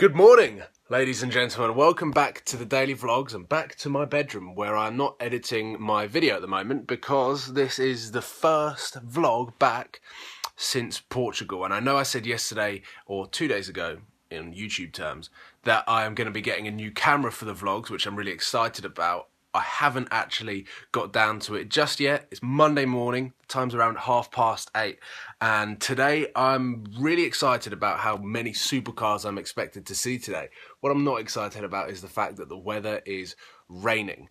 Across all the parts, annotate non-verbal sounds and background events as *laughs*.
Good morning, ladies and gentlemen. Welcome back to the daily vlogs and back to my bedroom where I'm not editing my video at the moment because this is the first vlog back since Portugal. And I know I said yesterday or two days ago in YouTube terms that I am going to be getting a new camera for the vlogs, which I'm really excited about. I haven't actually got down to it just yet. It's Monday morning, the time's around half past eight, and today I'm really excited about how many supercars I'm expected to see today. What I'm not excited about is the fact that the weather is raining.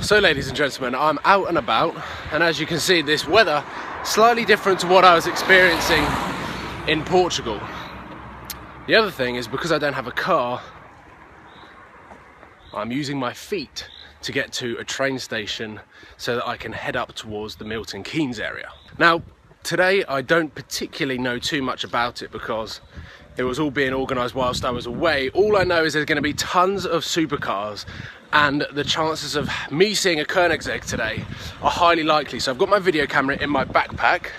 So ladies and gentlemen, I'm out and about, and as you can see, this weather slightly different to what I was experiencing in Portugal. The other thing is because I don't have a car, I'm using my feet to get to a train station so that I can head up towards the Milton Keynes area. Now, today I don't particularly know too much about it because it was all being organised whilst I was away. All I know is there's going to be tons of supercars and the chances of me seeing a Koenigsegg today are highly likely. So I've got my video camera in my backpack,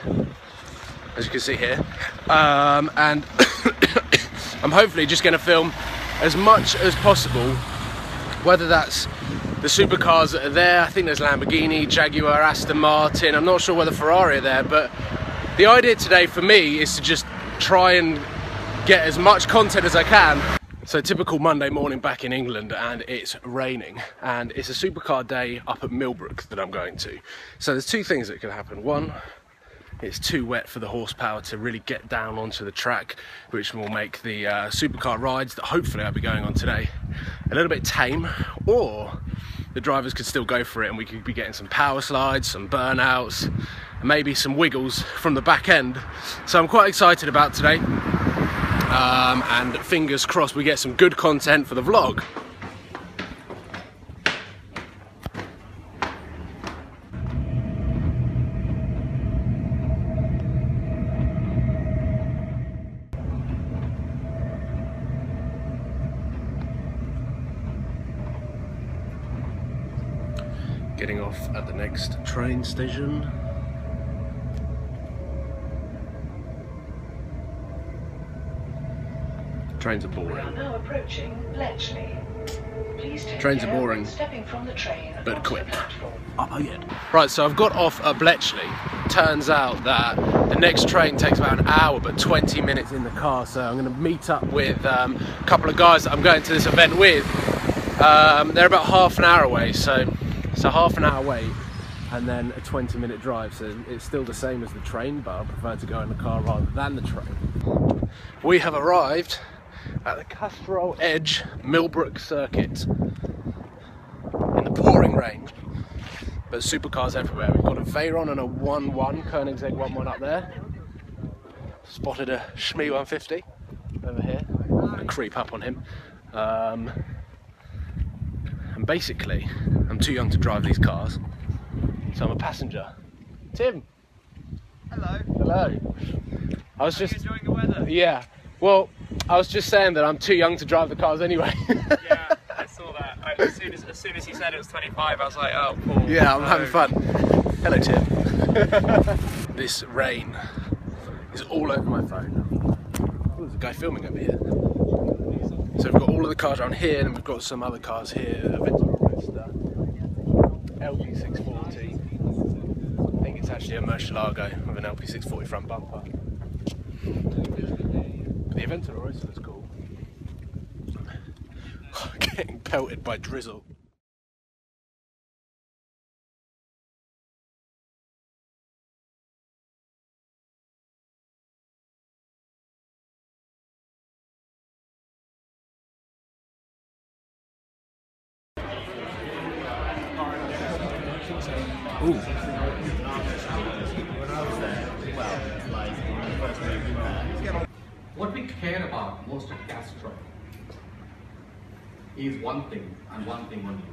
as you can see here, um, and *coughs* I'm hopefully just going to film as much as possible, whether that's the supercars that are there. I think there's Lamborghini, Jaguar, Aston Martin. I'm not sure whether Ferrari are there, but the idea today for me is to just try and get as much content as I can. So typical Monday morning back in England and it's raining and it's a supercar day up at Millbrook that I'm going to. So there's two things that could happen. One, it's too wet for the horsepower to really get down onto the track, which will make the uh, supercar rides that hopefully I'll be going on today a little bit tame, or the drivers could still go for it and we could be getting some power slides, some burnouts, and maybe some wiggles from the back end. So I'm quite excited about today. Um, and fingers crossed we get some good content for the vlog. Getting off at the next train station. Trains are boring. now approaching Bletchley. Please take Trains are care when boring, stepping from the train but onto quick. the platform. Up again. Right, so I've got off at Bletchley. Turns out that the next train takes about an hour, but 20 minutes in the car. So I'm going to meet up with um, a couple of guys that I'm going to this event with. Um, they're about half an hour away, so a half an hour wait and then a 20 minute drive. So it's still the same as the train, but I prefer to go in the car rather than the train. We have arrived at the Castrol Edge Millbrook Circuit in the pouring rain. But supercars everywhere. We've got a Veyron and a 1-1, Koenigsegg 1-1 up there. Spotted a Shmee 150 over here. Gonna creep up on him. Um, and basically, I'm too young to drive these cars, so I'm a passenger. Tim. Hello. Hello. I was just enjoying the weather? yeah. Well, I was just saying that I'm too young to drive the cars anyway. *laughs* Yeah, I saw that. I, as, soon as, as soon as he said it was 25, I was like, oh, Paul. Yeah, I'm having fun. Hello, Tim. *laughs* this rain is all over my phone. Oh, there's a guy filming over here. So we've got all of the cars around here, and we've got some other cars here. Aventador Roadster, LP640. I think it's actually a Murcielago with an LP640 front bumper. The Aventador is cool. *laughs* Getting pelted by drizzle. Ooh. What we care about most at Castrol is one thing and one thing only.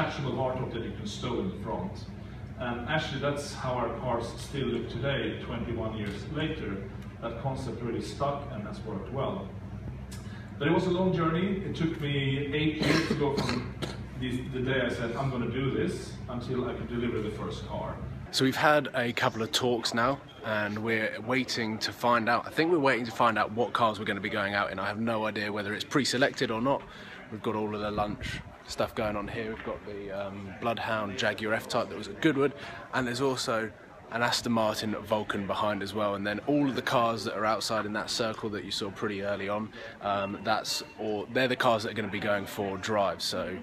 Detachable hardtop that you can stow in the front. And actually, that's how our cars still look today, 21 years later. That concept really stuck and has worked well. But it was a long journey. It took me eight years to go from the, the day I said, I'm going to do this, until I could deliver the first car. So we've had a couple of talks now and we're waiting to find out. I think we're waiting to find out what cars we're going to be going out in. I have no idea whether it's pre-selected or not. We've got all of the lunch stuff going on here. We've got the um, Bloodhound Jaguar F-Type that was at Goodwood and there's also an Aston Martin Vulcan behind as well and then all of the cars that are outside in that circle that you saw pretty early on um, that's or they're the cars that are going to be going for drive so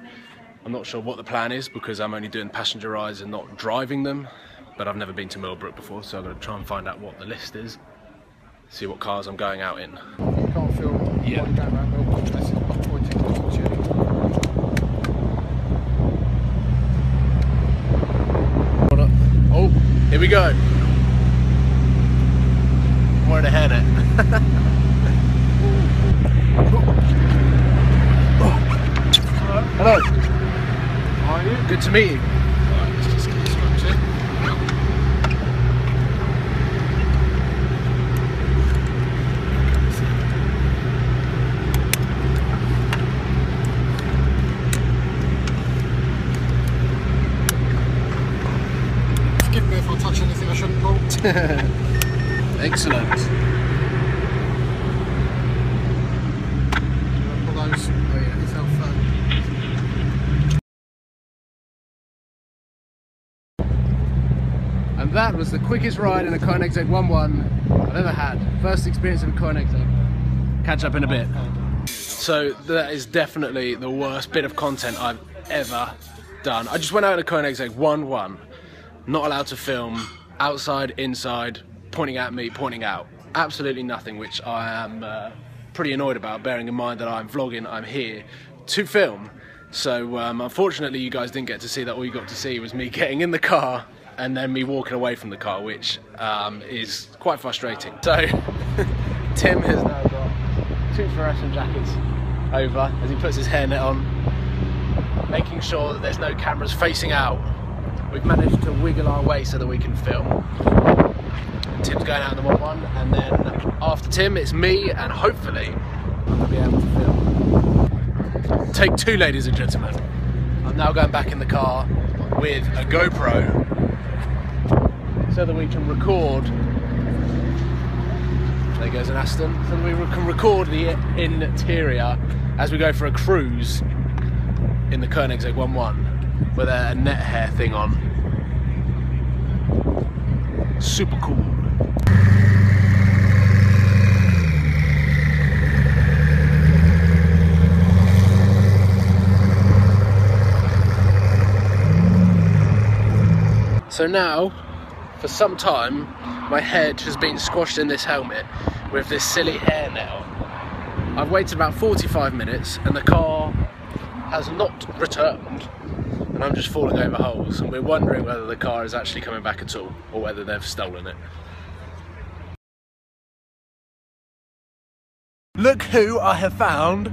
I'm not sure what the plan is because I'm only doing passenger rides and not driving them but I've never been to Millbrook before, so I'm going to try and find out what the list is, see what cars I'm going out in. You can't film Yeah. while you're going around Millbrook unless it's pointing towards you. Hold up. Oh, here we go. Where the head at? Hello. How are you? Good to meet you. Let's just get strapped in. Forgive me if I touch anything I shouldn't, Paul. *laughs* Excellent. All those. Oh yeah, his cell phone. And that was the quickest ride in a Koenigsegg 1-1 I've ever had. First experience of a Koenigsegg. Catch up in a bit. So that is definitely the worst bit of content I've ever done. I just went out in a Koenigsegg 1-1, not allowed to film, outside, inside, pointing at me, pointing out. Absolutely nothing, which I am uh, pretty annoyed about, bearing in mind that I'm vlogging, I'm here to film. So um, unfortunately you guys didn't get to see that, all you got to see was me *laughs* getting in the car and then me walking away from the car, which um, is quite frustrating. So *laughs* Tim has now got two fluorescent jackets over as he puts his hairnet on, making sure that there's no cameras facing out. We've managed to wiggle our way so that we can film. Tim's going out in the 1-1 and then after Tim it's me and hopefully I'll be able to film. Take two ladies and gentlemen. I'm now going back in the car with a GoPro so that we can record there goes an Aston. So that we can record the interior as we go for a cruise in the Koenigsegg 1-1 with a, a net hair thing on. Super cool. So now, for some time, my head has been squashed in this helmet with this silly hairnet on. I've waited about 45 minutes and the car has not returned and I'm just falling over holes and we're wondering whether the car is actually coming back at all or whether they've stolen it. Look who I have found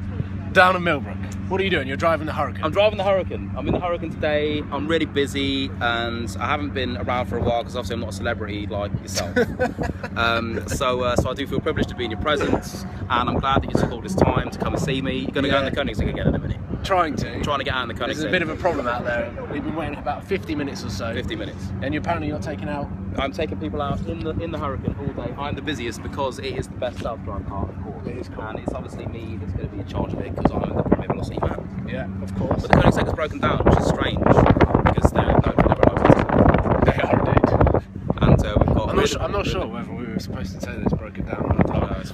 down in Millbrook. What are you doing? You're driving the Huracan. I'm driving the Huracan. I'm in the Huracan today. I'm really busy and I haven't been around for a while because obviously I'm not a celebrity like yourself. *laughs* um, so, uh, so I do feel privileged to be in your presence and I'm glad that you took all this time to come and see me. You're going to Yeah. go in the Koenigsegg again in a minute. trying to. Trying to get out in the Koenigsegg. There's a bit of a problem out there. We've been waiting about 50 minutes or so. 50 minutes. And you apparently you're not taking out. I'm taking people out in the in the Huracan all day. I'm the busiest because it is the best self-drive car. It is cool. And it's obviously me that's going to be in charge of it because I'm the premier velocity man. Yeah, of course. But the Koenigsegg is broken down, which is strange because they're no deliver They are indeed. And uh, we've got. I'm not, sure, I'm not sure whether we were supposed to say that it's broken down or not.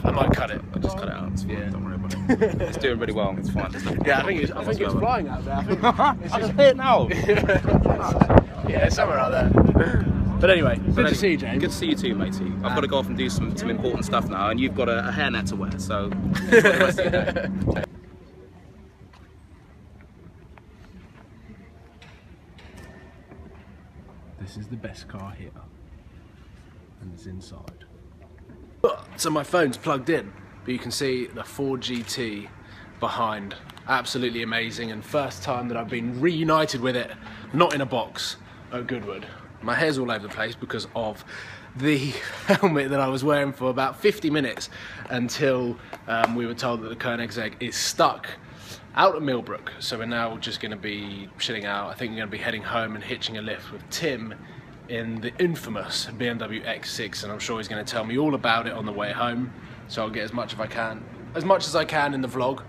No, I might cut it. I'll just cut it out. Yeah. Don't worry about it. *laughs* it's doing really well. It's fine. Yeah, I think it's, I think it's flying out there. I think *laughs* it's I just, can hear it now. *laughs* yeah, it's somewhere out there. But anyway, good But to see you, James. Good to see you too, matey. I've got to go off and do some, some important stuff now, and you've got a, a hairnet to wear, so enjoy the rest of your day. This is the best car here. And it's inside. So my phone's plugged in, but you can see the Ford GT behind absolutely amazing and first time that I've been reunited with it, not in a box at Goodwood. My hair's all over the place because of the *laughs* helmet that I was wearing for about 50 minutes until um, we were told that the Koenigsegg is stuck out at Millbrook. So we're now just going to be chilling out. I think we're going to be heading home and hitching a lift with Tim in the infamous BMW X6 and I'm sure he's going to tell me all about it on the way home. So I'll get as much as I can, as much as I can in the vlog.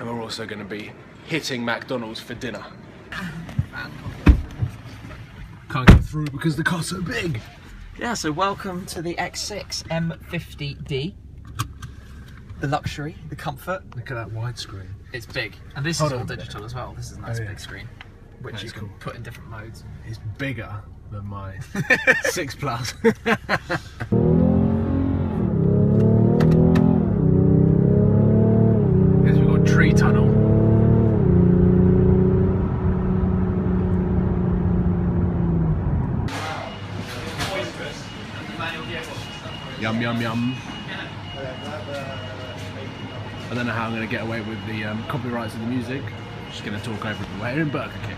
And we're also going to be hitting McDonald's for dinner. Can't get through because the car's so big. Yeah, so welcome to the X6 M50D. The luxury, the comfort. Look at that widescreen. It's big. And this Hold is all digital as well. This is a nice Oh, yeah. big screen, which That's you can cool. put in different modes. It's bigger than my *laughs* 6 Plus. *laughs* Yum yum. I don't know how I'm going to get away with the um, copyrights of the music. I'm Just going to talk over it. We're in Burger King.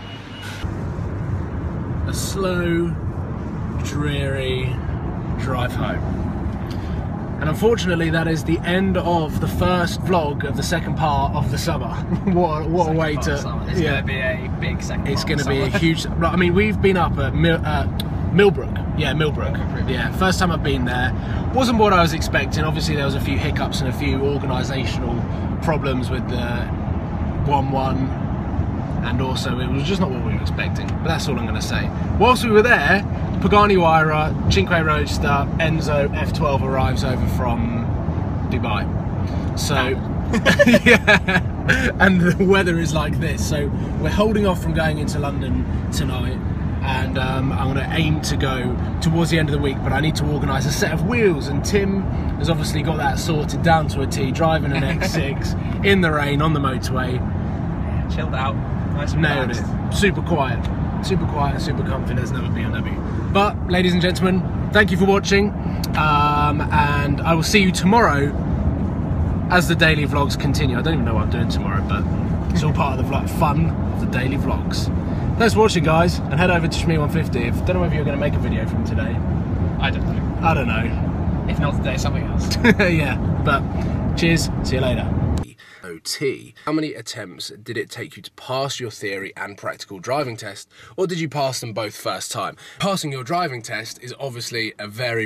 A slow, dreary drive home. And unfortunately, that is the end of the first vlog of the second part of the summer. what *laughs* what a way to It's yeah. going to be a big second It's going to be a huge. *laughs* I mean, we've been up at Mil, uh, Millbrook. Yeah, Millbrook. Yeah, first time I've been there. Wasn't what I was expecting. Obviously, there was a few hiccups and a few organisational problems with the one-one, and also it was just not what we were expecting. But that's all I'm going to say. Whilst we were there, Pagani Huayra, Cinque Roadster, Enzo F12 arrives over from Dubai. So, *laughs* yeah, and the weather is like this. So we're holding off from going into London tonight, and um, I'm going to aim to go towards the end of the week. But I need to organise a set of wheels, and Tim has obviously got that sorted down to a T. Driving an X6 *laughs* in the rain on the motorway, Chilled out. Nice and nailed relaxed. it. Super quiet, super quiet, super comfy. There's never been BMW. But ladies and gentlemen, thank you for watching, um, and I will see you tomorrow as the daily vlogs continue. I don't even know what I'm doing tomorrow, but it's all part of the vlog, fun of the daily vlogs. Thanks for watching, guys, and head over to Shmee150. If, don't know whether you're going to make a video from today. I don't know. I don't know. If not today, something else. *laughs* yeah, but cheers. See you later. OT. How many attempts did it take you to pass your theory and practical driving test, or did you pass them both first time? Passing your driving test is obviously a very, very